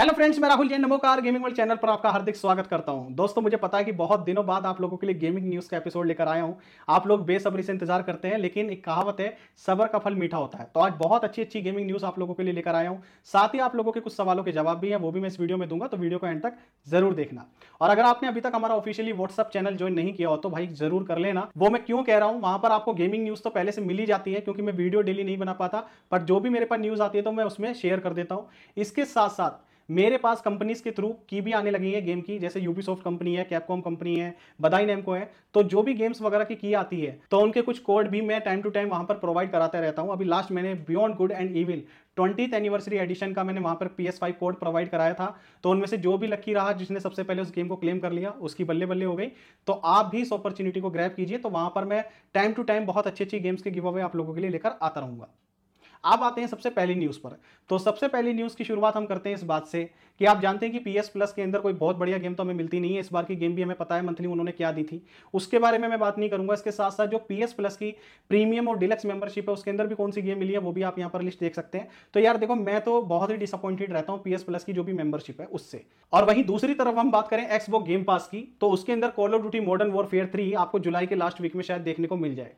Hello friends मैं Rahul Jain Namokar gaming world channel पर आपका हार्दिक स्वागत करता हूँ। दोस्तों, मुझे पता है कि बहुत दिनों बाद आप लोगों के लिए गेमिंग न्यूज़ का एपिसोड लेकर आया हूँ। आप लोग बेसब्री से इंतज़ार करते हैं, लेकिन एक कहावत है, सबर का फल मीठा होता है। तो आज बहुत अच्छी अच्छी गेमिंग न्यूज़ आप लोगों के लिए लेकर आया हूँ। साथ ही आप लोगों के कुछ सवालों के जवाब भी हैं, वो भी मैं इस वीडियो में दूँगा तो वीडियो को एंड तक ज़रूर देखना। और अगर आपने अभी तक हमारा ऑफिशियली व्हाट्सअप चैनल ज्वाइन नहीं किया हो तो भाई ज़रूर कर लेना। वो मैं क्यों कह रहा हूँ, वहाँ पर आपको गेमिंग न्यूज़ तो पहले से मिल जाती है, क्योंकि मैं वीडियो डेली नहीं बना पाता, पर जो भी मेरे पास न्यूज़ आती है तो मैं उसमें शेयर कर देता हूँ। इसके साथ साथ मेरे पास कंपनीज़ के थ्रू की भी आने लगी है गेम की, जैसे यूबीसॉफ्ट कंपनी है कैपकॉम कंपनी है बदाई नेमको है तो जो भी गेम्स वगैरह की की आती है तो उनके कुछ कोड भी मैं टाइम टू टाइम वहाँ पर प्रोवाइड कराते रहता हूँ। अभी लास्ट मैंने beyond good and evil twenty anniversary edition का मैंने वहाँ पर P S five code provide कराया था। तो उनमें से जो भी लक्की रहा, जिसने सबसे पहले उस गेम को क्लेम कर लिया, उसकी बल्ले बल्ले हो गई। तो आप भी इस अपॉर्चुनिटी को ग्रैप कीजिए तो वहाँ पर मैं टाइम टू टाइम बहुत अच्छी अच्छी गेम्स के गिव अवे आप लोगों के लिए लेकर आता रहूँगा। अब आते हैं सबसे पहली न्यूज़ पर। तो सबसे पहली न्यूज़ की शुरुआत हम करते हैं इस बात से कि आप जानते हैं कि पीएस प्लस के अंदर कोई बहुत बढ़िया गेम तो हमें मिलती नहीं है। इस बार की गेम भी हमें पता है मंथली उन्होंने क्या दी थी। उसके बारे में मैं बात नहीं करूँगा। इसके साथ साथ जो पी एस प्लस की प्रीमियम और डिलक्स मेंबरशिप है, उसके अंदर भी कौन सी गेम मिली है, वो भी आप यहाँ पर लिस्ट देख सकते हैं। तो यार देखो, मैं तो बहुत ही डिसअपॉइंटेड रहता हूँ पी प्लस की जो भी मेंबरशिप है उससे। और वहीं दूसरी तरफ़ हम बात करें एक्सबो गेम पास की तो उसके अंदर call of duty modern warfare three आपको जुलाई के लास्ट वीक में शायद देखने को मिल जाए।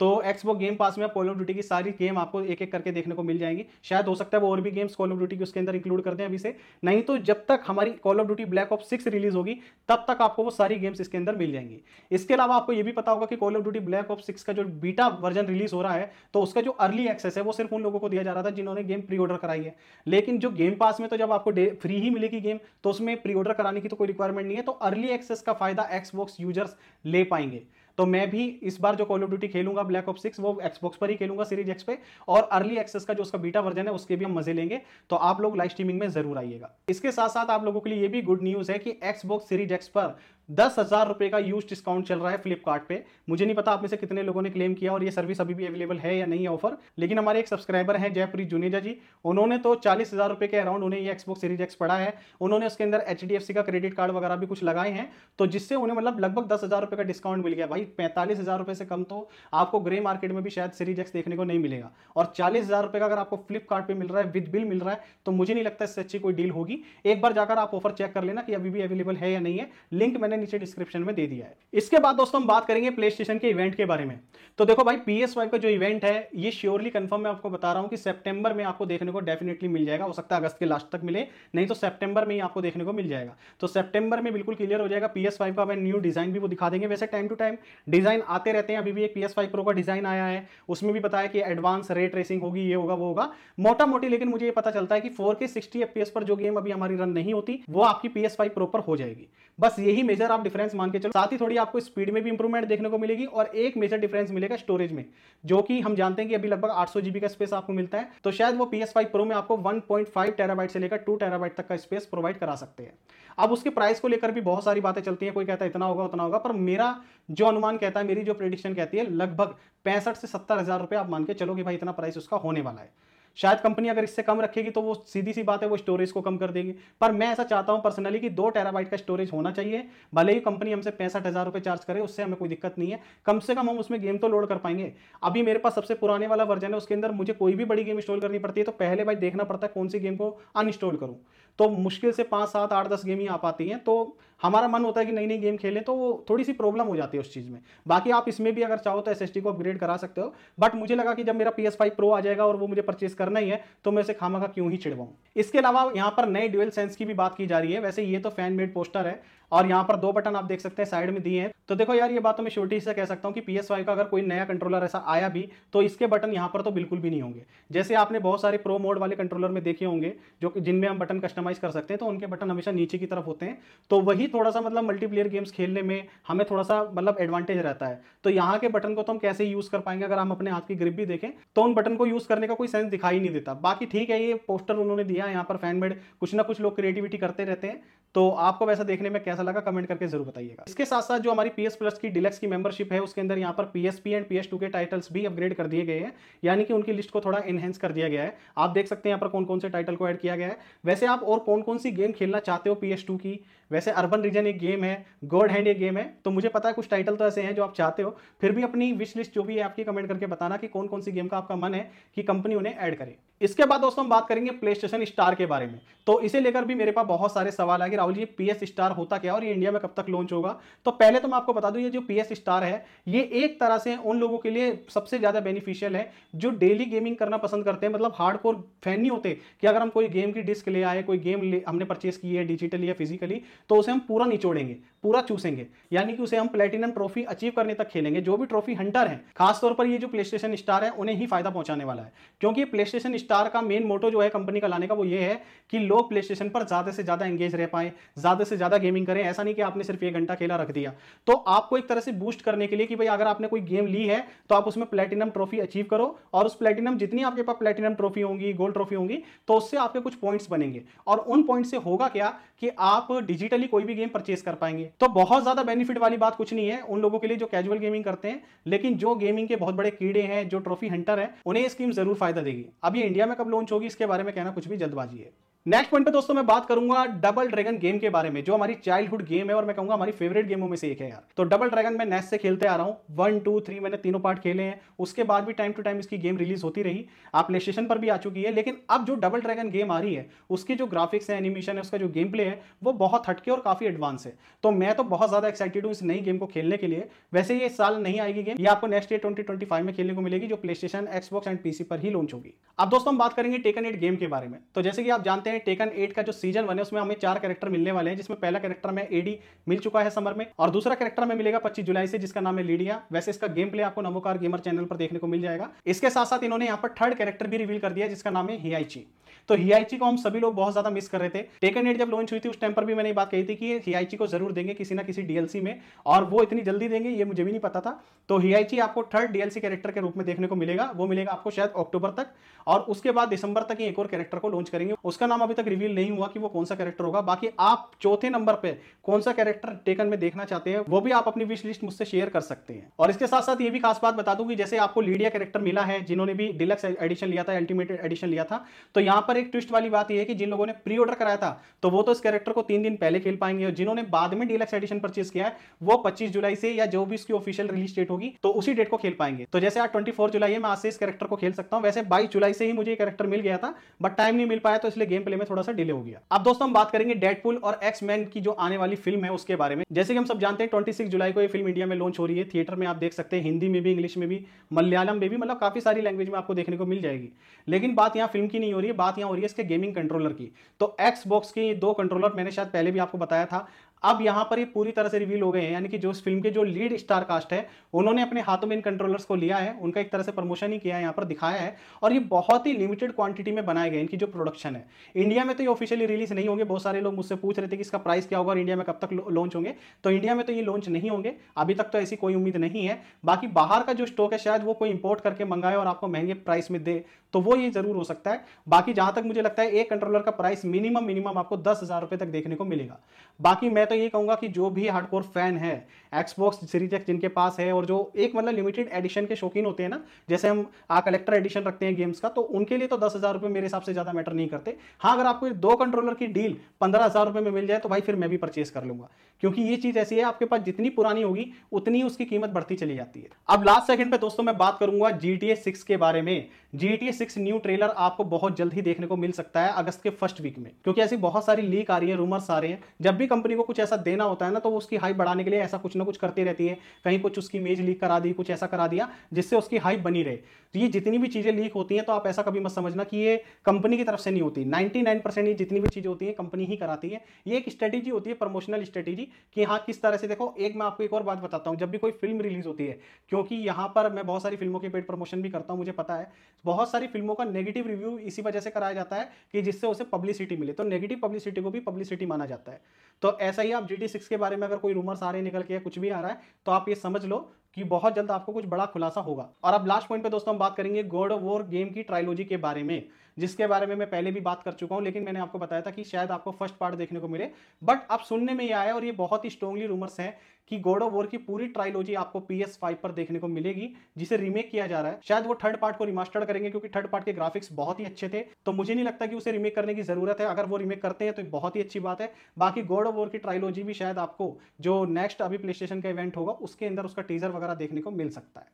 तो एक्सबो गेम पास में कॉल ऑफ़ ड्यूटी की सारी गेम आपको एक एक करके देखने को मिल जाएँगी। शायद हो सकता है वो और भी गेम्स कॉल ऑफ़ ड्यूटी की उसके अंदर इंक्लूड कर दें अभी से। नहीं तो जब तक हमारी call of duty black ops six release होगी, तब तक आपको वो सारी गेम्स इसके अंदर मिल जाएँगी। इसके अलावा आपको ये भी पता होगा कि call of duty black ops six का जो बीटा वर्जन रिलीज़ हो रहा है तो उसका जो अर्ली एक्सेस है, वो सिर्फ़ उन लोगों को दिया जा रहा था जिन्होंने गेम प्री ऑर्डर कराई है। लेकिन जो गेम पास में तो जब आपको फ्री ही मिलेगी गेम तो उसमें प्री ऑर्डर कराने की तो कोई रिक्वायरमेंट नहीं है तो अर्ली एक्सेस का फ़ायदा एक्सबॉक्स यूज़र्स ले पाएँगे। तो मैं भी इस बार जो कॉल ऑफ़ ड्यूटी खेलूँगा ब्लैक ऑफ़ सिक्स वो एक्सबॉक्स पर ही खेलूँगा सीरीज़ एक्स पे और अर्ली एक्सेस का जो उसका बीटा वर्जन है, उसके भी हम मज़े लेंगे। तो आप लोग लाइव स्ट्रीमिंग में ज़रूर आइएगा। इसके साथ साथ आप लोगों के लिए ये भी गुड न्यूज़ है कि एक्सबॉक्स सीरीज़ एक्स पर दस हज़ार रुपए का यूज़ डिस्काउंट चल रहा है फ्लिपकार्ट पे। मुझे नहीं पता आप में से कितने लोगों ने क्लेम किया और ये सर्विस अभी भी अवेलेबल है या नहीं ऑफ़र लेकिन हमारे एक सब्सक्राइबर हैं जयपुरी जुनेजा जी। उन्होंने तो चालीस हज़ार रुपए के अराउंड उन्हें ये एक्सबॉक्स सीरीज़ एक्स पड़ा है। उन्होंने उसके अंदर HDFC का क्रेडिट कार्ड वगैरह भी कुछ लगाए हैं। तो जिससे उन्हें मतलब लगभग दस हज़ार रुपए का डिस्काउंट मिल गया। भाई, पैंतालीस हज़ार से कम तो आपको ग्रे मार्केट में भी शायद सीरीज़ एक्स देखने को नहीं मिलेगा। और चालीस हज़ार का अगर आपको फ्लिपकार्ट मिल रहा है विद बिल मिल रहा है तो मुझे नहीं लगता इससे अच्छी कोई डील होगी। एक बार जाकर आप ऑफ़र चेक कर लेना कि अभी भी अवेलेबल है या नहीं है। लिंक मैंने नीचे डिस्क्रिप्शन में दे दिया है। इसके बाद दोस्तों हम बात करेंगे प्ले स्टेशन के इवेंट के बारे में। तो देखो भाई पी एस का जो इवेंट है, ये श्योरली कंफर्म मैं आपको बता रहा हूँ कि सेप्टेंबर में आपको देखने को डेफिनेटली मिल जाएगा। हो सकता है अगस्त के लास्ट तक मिले, नहीं तो सेप्टेंबर में ही आपको देखने को मिल जाएगा। तो सेप्टेंबर में बिल्कुल क्लियर हो जाएगा पी का न्यू डिज़ाइन भी वो दिखा देंगे वैसे टाइम टू टाइम डिज़ाइन आते रहते हैं, अभी भी एक पी एस प्रो का डिज़ाइन आया है। उसमें भी बताया कि एडवांस रेट रेसिंग होगी, ये होगा, वो होगा। मोटा मोटी लेकिन मुझे ये पता चलता है कि फोर के सिक्सटी एफ़ पर जो गेम अभी हमारी रन नहीं होती, वो आपकी पी एस प्रो पर हो जाएगी। बस यही मेजर आप डिफरेंस मान के चलो। साथ ही थोड़ी आपको स्पीड में भी इंप्रूवमेंट देखने को मिलेगी और एक मेजर डिफरेंस मिलेगा स्टोरेज में, जो कि हम जानते हैं कि अभी लगभग 800 जीबी का स्पेस आपको मिलता है। तो शायद वो PS5 Pro में आपको 1.5 टेराबाइट से लेकर 2 टेराबाइट तक का स्पेस प्रोवाइड करा सकते हैं। अब उसके प्राइस को लेकर भी बहुत सारी बातें चलती हैं, कोई कहता है इतना होगा, उतना होगा, पर मेरा जो अनुमान कहता है, मेरी जो प्रिडिक्शन कहती है, लगभग पैंसठ से सत्तर हज़ार रुपये आप मान के चलो कि भाई इतना प्राइस उसका होने वाला है। शायद कंपनी अगर इससे कम रखेगी तो वो सीधी सी बात है, वो स्टोरेज को कम कर देगी। पर मैं ऐसा चाहता हूँ पर्सनली कि दो टेराबाइट का स्टोरेज होना चाहिए। भले ही कंपनी हमसे पैंसठ हज़ार रुपये चार्ज करे, उससे हमें कोई दिक्कत नहीं है। कम से कम हम उसमें गेम तो लोड कर पाएँगे। अभी मेरे पास सबसे पुराने वाला वर्जन है, उसके अंदर मुझे कोई भी बड़ी गेम इंस्टॉल करनी पड़ती है तो पहले भाई देखना पड़ता है कौन सी गेम को अनइंस्टॉल करूँ। तो मुश्किल से पाँच, सात, आठ, दस गेम ही आ पाती हैं। तो हमारा मन होता है कि नई नई गेम खेलें तो वो थोड़ी सी प्रॉब्लम हो जाती है उस चीज़ में। बाकी आप इसमें भी अगर चाहो तो एस को अपग्रेड करा सकते हो। बट मुझे लगा कि जब मेरा पी एस प्रो आ जाएगा और वो मुझे परचेस करना ही है तो मैं उसे खामा का क्यों ही छिड़वाऊँ इसके अलावा यहाँ पर नए ड्यूएल सेंस की भी बात की जा रही है। वैसे ये तो फ़ैन मेड पोस्टर है। और यहाँ पर दो बटन आप देख सकते हैं, साइड में दिए हैं। तो देखो यार, ये बात तो मैं छोटी से कह सकता हूँ कि पी एस का अगर कोई नया कंट्रोलर ऐसा आया भी तो इसके बटन यहाँ पर तो बिल्कुल भी नहीं होंगे। जैसे आपने बहुत सारे प्रो मोड वाले कंट्रोलर में देखे होंगे, जो जिनमें हम बटन कस्टमाइज कर सकते हैं तो उनके बटन हमेशा नीचे की तरफ़ होते हैं। तो वही थोड़ा सा मतलब मल्टीप्लेयर गेम्स खेलने में हमें थोड़ा सा मतलब एडवांटेज रहता है। तो यहाँ के बटन को तो हम कैसे यूज़ कर पाएँगे, अगर हम अपने हाथ की ग्रिप भी देखें तो उन बटन को यूज़ करने का कोई सेंस दिखाई नहीं देता। बाकी ठीक है, ये पोस्टर उन्होंने दिया यहाँ पर फ़ैन मेड कुछ ना कुछ लोग क्रिएटिविटी करते रहते हैं। तो आपको वैसा देखने में कैसा लगा, कमेंट करके ज़रूर बताइएगा। इसके साथ साथ जो हमारी पी एस प्लस की डिलेक्स की मेंबरशिप है, उसके अंदर यहाँ पर P S P and P S two के टाइटल्स भी अपग्रेड कर दिए गए हैं। यानी कि उनकी लिस्ट को थोड़ा एनहेंस कर दिया गया है। आप देख सकते हैं यहाँ पर कौन कौन से टाइटल को ऐड किया गया है। वैसे आप और कौन कौन सी गेम खेलना चाहते हो पी एस टू की? वैसे अर्बन रीजन एक गेम है गॉड हैंड एक गेम है तो मुझे पता है कुछ टाइटल तो ऐसे हैं जो आप चाहते हो। फिर भी अपनी विश लिस्ट जो भी है, आपकी कमेंट करके बताना कि कौन कौन सी गेम का आपका मन है कि कंपनी उन्हें ऐड करे। इसके बाद दोस्तों हम बात करेंगे प्ले स्टेशन स्टार के बारे में। तो इसे लेकर भी मेरे पास बहुत सारे सवाल है कि Rahul ji P S star होता क्या और ये इंडिया में कब तक लॉन्च होगा? तो पहले तो मैं आपको बता दूँ, ये जो पी एस स्टार है, ये एक तरह से उन लोगों के लिए सबसे ज़्यादा बेनिफिशियल है, जो डेली गेमिंग करना पसंद करते हैं। मतलब हार्ड कोर फ़ैन नहीं होते कि अगर हम कोई गेम की डिस्क ले आए, कोई गेम हमने परचेस की है डिजिटली या फिजिकली तो उसे हम पूरा निचोड़ेंगे पूरा चूसेंगे। यानी कि उसे हम प्लेटिनम ट्रॉफी अचीव करने तक खेलेंगे। जो भी ट्रॉफी हंटर है, खासतौर पर ये जो प्ले स्टेशन स्टार है, उन्हें ही फ़ायदा पहुँचाने वाला है। क्योंकि प्ले स्टेशन स्टार का मेन मोटो जो है कंपनी का लाने का वो ये है कि लोग प्ले स्टेशन पर ज़्यादा से ज़्यादा एंगेज रह पाए, ज़्यादा से ज़्यादा गेमिंग करें। ऐसा नहीं कि आपने सिर्फ़ एक घंटा खेला रख दिया। तो आपको एक तरह से बूस्ट करने के लिए कि भाई अगर आपने कोई गेम ली है तो आप उसमें प्लेटिनम ट्रॉफी अचीव करो और उस प्लेटिनम जितनी आपके पास प्लेटिनम ट्रॉफी होंगी गोल्ड ट्रॉफी होंगी तो उससे आपके कुछ पॉइंट्स बनेंगे। और उन पॉइंट से होगा क्या कि आप डिजिटली कोई भी गेम परचेस कर पाएँगे। तो बहुत ज़्यादा बेनिफिट वाली बात कुछ नहीं है उन लोगों के लिए जो कैजुअल गेमिंग करते हैं, लेकिन जो गेमिंग के बहुत बड़े कीड़े हैं, जो ट्रॉफी हंटर है, उन्हें स्कीम ज़रूर फ़ायदा देगी। अब ये इंडिया में कब लॉन्च होगी इसके बारे में कहना कुछ भी जल्दबाजी है। नेक्स्ट पॉइंट पे दोस्तों मैं बात करूँगा डबल ड्रैगन गेम के बारे में, जो हमारी चाइल्डहुड गेम है और मैं कहूँगा हमारी फेवरेट गेमों में से एक है यार। तो डबल ड्रैगन मैं नेक्स्ट से खेलते आ रहा हूँ। वन टू थ्री मैंने तीनों पार्ट खेले हैं। उसके बाद भी टाइम टू टाइम इसकी गेम रिलीज़ होती रही। आप प्ले स्टेशन पर भी आ चुकी है, लेकिन अब जो डबल ड्रैगन गेम आ रही है, उसकी जो ग्राफिक्स है एनिमेशन है, उसका जो गेम प्ले है, वो बहुत हटके और काफ़ी एडवांस है। तो मैं तो बहुत ज़्यादा एक्साइटेड हूँ इस नई गेम को खेलने के लिए। वैसे ये साल नहीं आएगी गेम ये आपको next year twenty twenty five में खेलने को मिलेगी, जो PlayStation Xbox and PC पर ही लॉन्च होगी। अब दोस्तों हम बात करेंगे टेकन एट गेम के बारे में। तो जैसे कि आप जानते हैं टेकन एट का जो सीज़न वन है, उसमें हमें चार कैरेक्टर मिलने वाले हैं, जिसमें पहला कैरेक्टर में एडी मिल चुका है समर में और दूसरा कैरेक्टर में मिलेगा पच्चीस जुलाई से, जिसका नाम है लीडिया वैसे इसका गेम प्ले आपको नमोकार गेमर चैनल पर देखने को मिल जाएगा। इसके साथ साथ इन्होंने यहाँ पर थर्ड कैरेक्टर भी रिवील कर दिया जिसका नाम है हियाची तो हियाची को हम सभी लोग बहुत ज़्यादा मिस कर रहे थे। टेकन एट जब लॉन्च हुई थी, उस टाइम पर भी मैंने बात कही थी कि हियाची को ज़रूर देंगे किसी ना किसी डीएलसी में, और वो इतनी जल्दी देंगे, ये मुझे भी नहीं पता था। तो हियाची आपको थर्ड डीएलसी कैरेक्टर के रूप में देखने को मिलेगा, वो मिलेगा आपको शायद अक्टूबर तक, और उसके बाद दिसंबर तक ही एक और कैरेक्टर को लॉन्च करेंगे। उसका नाम अभी तक रिवील नहीं हुआ कि वो कौन सा कैरेक्टर होगा। बाकी आप चौथे नंबर पर कौन सा कैरेक्टर टेकन में देखना चाहते हैं, वो भी आप अपनी विश लिस्ट मुझसे शेयर कर सकते हैं। और इसके साथ साथ ये भी खास बात बता दूँ कि जैसे आपको लीडिया कैरेक्टर मिला है, जिन्होंने भी डिलक्स एडिशन लिया था अल्टीमेट एडिशन लिया था तो यहाँ पर एक ट्विस्ट वाली बात यह है कि जिन लोगों ने प्री ऑर्डर कराया था तो वो तो इस कैरेक्टर को तीन दिन पहले खेल पाएँगे और जिन्होंने बाद में डिलक्स एडिशन परचेज किया है, वो पच्चीस जुलाई से या जो भी इसकी ऑफिशियल रिलीज़ डेट होगी तो उसी डेट को खेल पाएँगे। तो जैसे आज ट्वेंटी जुलाई है, मैं आज से इस कैरेक्टर को खेल सकता हूँ। वैसे बाईस जुलाई से ही मुझे कैरेक्टर मिल गया था बट टाइम नहीं मिल पाया तो इसलिए गेम प्ले में थोड़ा सा डिले हो गया। अब दोस्तों हम बात करेंगे डेडपुल और एक्स मैन की जो आने वाली फ़िल्म है, उसके बारे में। जैसे कि हम सब जानते हैं ट्वेंटी जुलाई को ये फ़िल्म इंडिया में लॉन्च हो रही है। थिएटर में आप देख सकते हैं, हिंदी में भी इंग्लिश में भी, मलयालम में भी मतलब काफ़ी सारी लैंग्वेज में आपको देखने को मिल जाएगी। लेकिन बात यहाँ फ़िल्म की नहीं हो रही है, बात यहाँ हो रही है इसके गेमिंग कंट्रोलर की। तो एक्स बॉक्स के दो कंट्रोलर मैंने शायद पहले भी आपको बताया था। अब यहाँ पर ये पूरी तरह से रिवील हो गए हैं, यानी कि जो इस फ़िल्म के जो लीड स्टार कास्ट है, उन्होंने अपने हाथों में इन कंट्रोलर्स को लिया है, उनका एक तरह से प्रमोशन ही किया है, यहाँ पर दिखाया है, और ये बहुत ही लिमिटेड क्वांटिटी में बनाए गए इनकी जो प्रोडक्शन है। इंडिया में तो ये ऑफिशियली रिलीज़ नहीं होंगे, बहुत सारे लोग मुझसे पूछ रहे थे कि इसका प्राइस क्या होगा और इंडिया में कब तक लॉन्च होंगे तो इंडिया में तो ये लॉन्च नहीं होंगे, अभी तक तो ऐसी कोई उम्मीद नहीं है, बाकी बाहर का जो स्टॉक है, शायद वो कोई इंपोर्ट करके मंगाए और आपको महँगे प्राइस में दे तो वो ये ज़रूर हो सकता है। बाकी जहाँ तक मुझे लगता है, एक कंट्रोलर का प्राइस मिनिमम मिनिमम आपको दस हज़ार रुपए तक देखने को मिलेगा। बाकी मैं तो ये कहूँगा कि जो भी हार्डकोर फ़ैन है एक्सबॉक्स सीरीज़ एक्स जिनके पास है और जो एक मतलब लिमिटेड एडिशन के शौकीन होते हैं ना, जैसे हम आ कलेक्टर एडिशन रखते हैं गेम्स का तो उनके लिए तो दस हज़ार रुपए मेरे हिसाब से ज़्यादा मैटर नहीं करते। हाँ अगर आपको दो कंट्रोलर की डील पंद्रह हज़ार रुपए में मिल जाए तो भाई फिर मैं भी परचेस कर लूँगा। क्योंकि ये चीज़ ऐसी है, आपके पास जितनी पुरानी होगी, उतनी उसकी कीमत बढ़ती चली जाती है। अब लास्ट सेकंड पे दोस्तों मैं बात करूँगा जीटीए सिक्स के बारे में। जीटीए सिक्स न्यू ट्रेलर आपको बहुत जल्द ही देखने को मिल सकता है अगस्त के फ़र्स्ट वीक में। क्योंकि ऐसी बहुत सारी लीक आ रही है रूमर्स आ रहे हैं। जब भी कंपनी को कुछ ऐसा देना होता है ना तो वो उसकी हाइप बढ़ाने के लिए ऐसा कुछ ना कुछ करती रहती है। कहीं कुछ उसकी इमेज लीक करा दी, कुछ ऐसा करा दिया, जिससे उसकी हाइप बनी रहे। तो ये जितनी भी चीज़ें लीक होती हैं तो आप ऐसा कभी मत समझना कि ये कंपनी की तरफ़ से नहीं होती। 99 परसेंट ये जितनी भी चीज़ें होती है कंपनी ही कराती है। ये एक स्ट्रेटेजी होती है प्रमोशनल स्ट्रेटेजी कि हाँ किस तरह से देखो, एक मैं आपको एक और बात बताता हूँ। जब भी कोई फ़िल्म रिलीज़ होती है, क्योंकि यहाँ पर मैं बहुत सारी फ़िल्मों के पेड प्रमोशन भी करता हूँ, मुझे पता है। बहुत सारी फ़िल्मों का नेगेटिव रिव्यू इसी वजह से कराया जाता है, कि जिससे उसे पब्लिसिटी मिले। तो नेगेटिव पब्लिसिटी को भी पब्लिसिटी माना जाता है। तो ऐसा ही, आप जी के बारे में अगर कोई रूमर्स आ रहे निकल के कुछ भी आ रहा है तो आप ये समझ लो। कि बहुत जल्द आपको कुछ बड़ा खुलासा होगा। और अब लास्ट पॉइंट पे दोस्तों हम बात करेंगे गॉड ऑफ़ वॉर गेम की ट्रायोलॉजी के बारे में, जिसके बारे में मैं पहले भी बात कर चुका हूँ, लेकिन मैंने आपको बताया था कि शायद आपको फ़र्स्ट पार्ट देखने को मिले। बट अब सुनने में ये आया और ये बहुत ही स्ट्रॉन्गली रूमर्स है कि गॉड ऑफ़ वॉर की पूरी ट्रायोलॉजी आपको पी एस फाइव पर देखने को मिलेगी, जिसे रीमेक किया जा रहा है। शायद वो थर्ड पार्ट को रिमास्टर्ड करेंगे, क्योंकि थर्ड पार्ट के ग्राफिक्स बहुत ही अच्छे थे तो मुझे नहीं लगता कि उसे रीमेक करने की ज़रूरत है। अगर वो रीमेक करते हैं तो बहुत ही अच्छी बात है। बाकी गॉड ऑफ़ वॉर की ट्रायोलॉजी भी शायद आपको, जो नेक्स्ट अभी प्ले का इवेंट होगा, उसके अंदर उसका टीजर वगैरह देखने को मिल सकता है।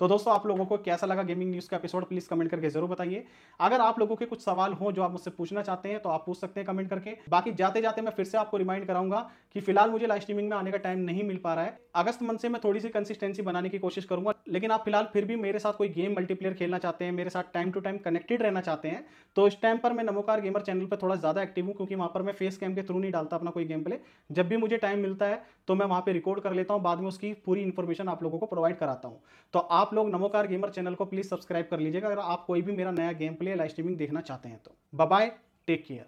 तो दोस्तों, आप लोगों को कैसा लगा गेमिंग न्यूज़ का एपिसोड प्लीज़ कमेंट करके ज़रूर बताइए। अगर आप लोगों के कुछ सवाल हो जो आप मुझसे पूछना चाहते हैं तो आप पूछ सकते हैं कमेंट करके। बाकी जाते जाते मैं फिर से आपको रिमाइंड कराऊँगा कि फ़िलहाल मुझे लाइव स्ट्रीमिंग में आने का टाइम नहीं मिल पा रहा है। अगस्त मंथ से मैं थोड़ी सी कंसिस्टेंसी बनाने की कोशिश करूँगा, लेकिन आप फ़िलहाल फिर भी मेरे साथ कोई गेम मल्टीप्लेयर खेलना चाहते हैं, मेरे साथ टाइम टू टाइम कनेक्टेड रहना चाहते हैं तो इस टाइम पर मैं नमोकार गेमर चैनल पर थोड़ा ज़्यादा एक्टिव हूँ, क्योंकि वहाँ पर मैं फेस कैम के थ्रू नहीं डालता अपना कोई गेम प्ले जब भी मुझे टाइम मिलता है तो मैं वहाँ पर रिकॉर्ड कर लेता हूँ, बाद में उसकी पूरी इन्फॉर्मेशन आप लोगों को प्रोवाइड कराता हूँ। तो आप लोग नमोकार गेमर चैनल को प्लीज़ सब्सक्राइब कर लीजिएगा, अगर आप कोई भी मेरा नया गेम प्ले लाइव स्ट्रीमिंग देखना चाहते हैं तो। Bye take care